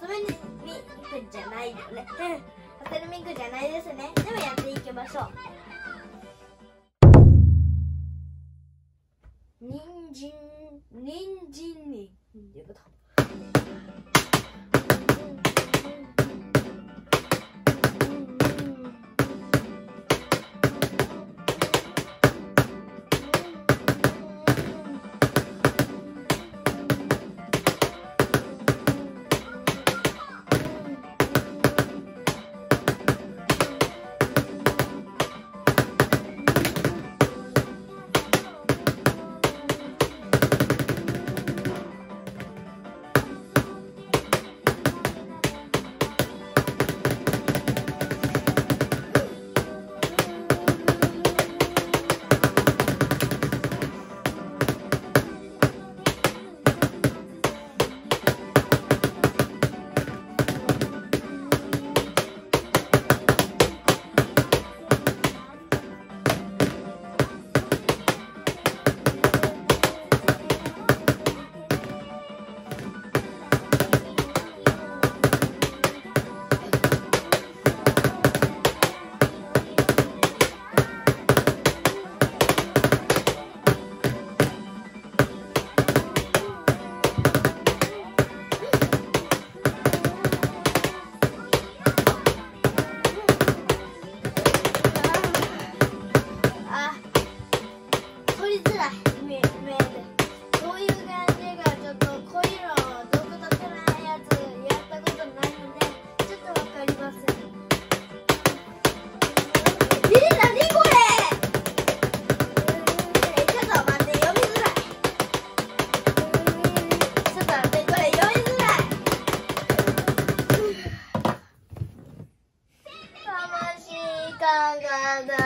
初めにミクじゃないよね。うん。初音ミクじゃないですね。でもやっていきましょう。人参人参に。いうこと？い考えだよ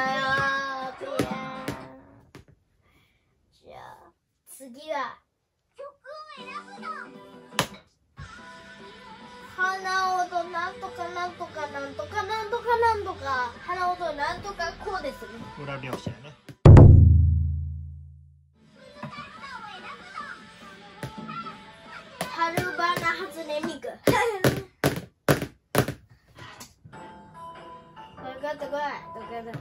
じゃあ次は鼻音なんとかなんとかなんとかなんとかなんとか鼻音なんとかこうですね。裏描写やね春バナ初音ミク。分かってこい。どこだ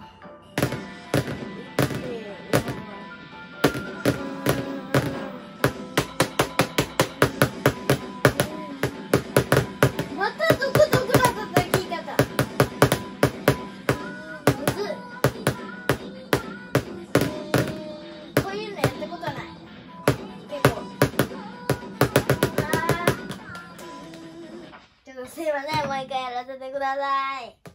また独特な叩き方むずいこういうのやったことない結構あーちょっとすいませんもう一回やらせてください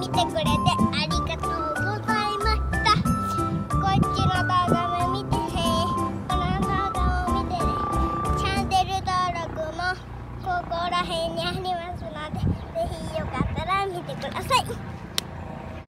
見て